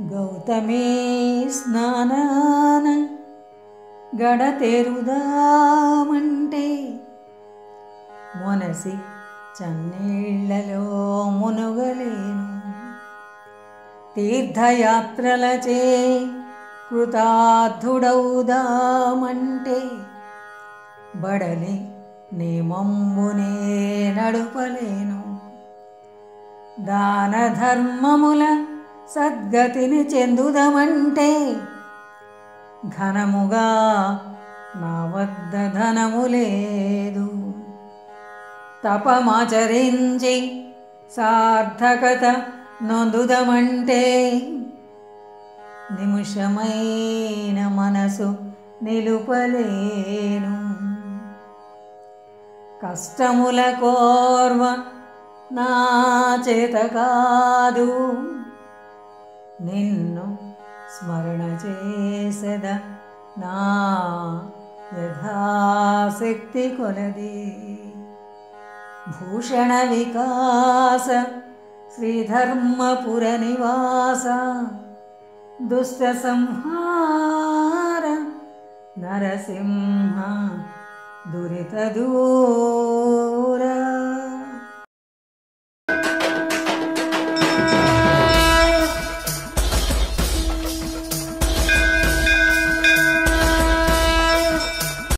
ಗೌತಮೇ ಸ್ನಾನಾನ గడతెరుదామంటే మనసి చన్నీళ్ళలో మునుగలేను. తీర్థయాత్రలచే కృతార్థుడవుదామంటే బడలి నేమంబునే నడుపలేను. దాన ధర్మముల సద్గతిని చెందుదమంటే ఘనముగా నా వద్ద ధనము లేదు. తపమాచరించి సార్థకత నొందుదమంటే నిమిషమైన మనసు నిలుపలేను. కష్టముల కోర్వ నా చేత కాదు. निन्नु स्मरणचे स्मरणचेसदा यथा सलदी भूषणविकास श्रीधर्मपुरनिवास दुष्टसंहार नरसिंह दुरितदूर